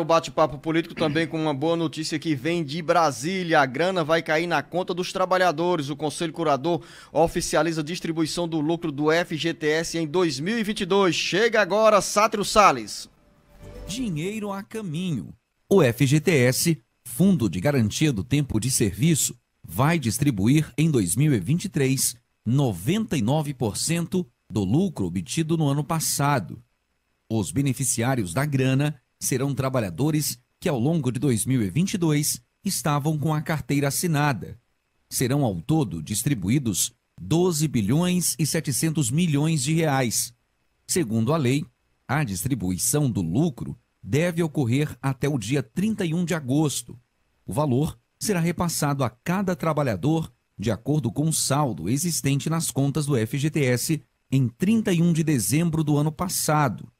O bate-papo político também com uma boa notícia que vem de Brasília. A grana vai cair na conta dos trabalhadores. O Conselho Curador oficializa a distribuição do lucro do FGTS em 2022. Chega agora, Sátrio Salles. Dinheiro a caminho. O FGTS, Fundo de Garantia do Tempo de Serviço, vai distribuir em 2023 99% do lucro obtido no ano passado. Os beneficiários da grana serão trabalhadores que ao longo de 2022 estavam com a carteira assinada. Serão ao todo distribuídos 12 bilhões e 700 milhões de reais. Segundo a lei, a distribuição do lucro deve ocorrer até o dia 31 de agosto. O valor será repassado a cada trabalhador de acordo com o saldo existente nas contas do FGTS em 31 de dezembro do ano passado.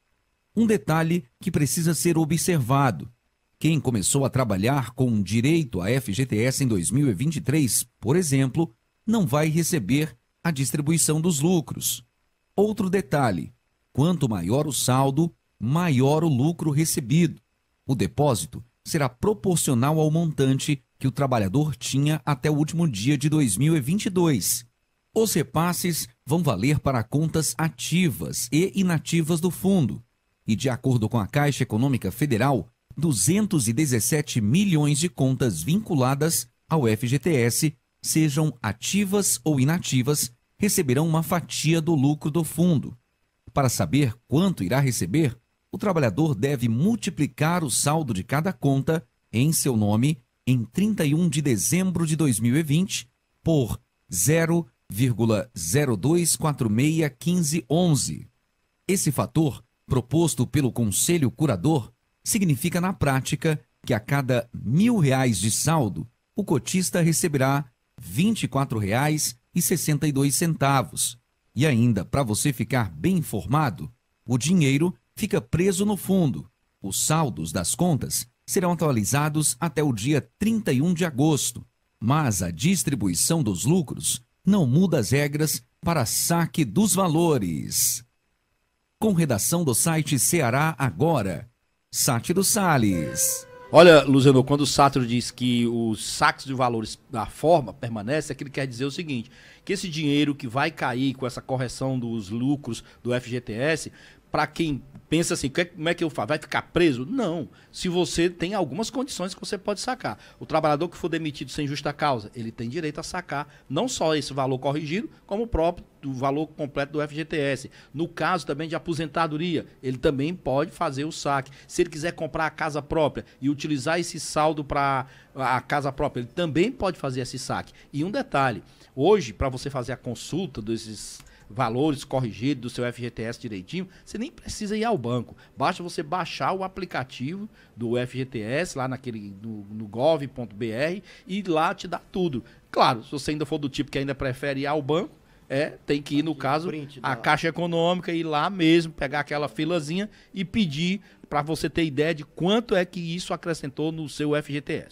Um detalhe que precisa ser observado: quem começou a trabalhar com direito a FGTS em 2023, por exemplo, não vai receber a distribuição dos lucros. Outro detalhe: quanto maior o saldo, maior o lucro recebido. O depósito será proporcional ao montante que o trabalhador tinha até o último dia de 2022. Os repasses vão valer para contas ativas e inativas do fundo e, de acordo com a Caixa Econômica Federal, 217 milhões de contas vinculadas ao FGTS, sejam ativas ou inativas, receberão uma fatia do lucro do fundo. Para saber quanto irá receber, o trabalhador deve multiplicar o saldo de cada conta em seu nome em 31 de dezembro de 2020 por 0,02461511. Esse fator proposto pelo Conselho Curador significa, na prática, que a cada mil reais de saldo, o cotista receberá R$ 24,62. E ainda, para você ficar bem informado, o dinheiro fica preso no fundo. Os saldos das contas serão atualizados até o dia 31 de agosto, mas a distribuição dos lucros não muda as regras para saque dos valores com redação do site Ceará Agora. Sátiro Salles. Olha, Luziano, quando o Sátiro diz que os saques de valores da forma permanece, aquilo quer dizer o seguinte: que esse dinheiro que vai cair com essa correção dos lucros do FGTS, para quem pensa assim, como é que eu faço? Vai ficar preso? Não. Se você tem algumas condições que você pode sacar. O trabalhador que for demitido sem justa causa, ele tem direito a sacar não só esse valor corrigido, como o próprio do valor completo do FGTS. No caso também de aposentadoria, ele também pode fazer o saque. Se ele quiser comprar a casa própria e utilizar esse saldo para a casa própria, ele também pode fazer esse saque. E um detalhe, hoje, para você fazer a consulta desses valores corrigidos do seu FGTS direitinho, você nem precisa ir ao banco. Basta você baixar o aplicativo do FGTS lá naquele no, no gov.br e lá te dá tudo. Claro, se você ainda for do tipo que ainda prefere ir ao banco, é, tem que ir, no caso, a Caixa Econômica, ir lá mesmo, pegar aquela filazinha e pedir para você ter ideia de quanto é que isso acrescentou no seu FGTS.